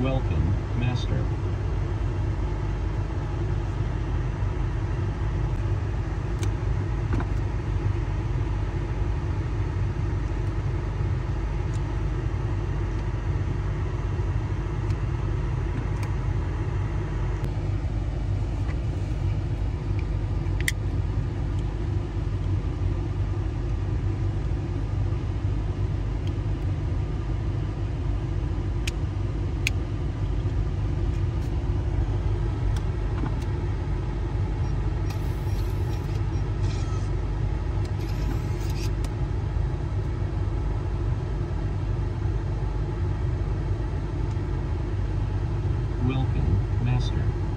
Welcome, Master. Master.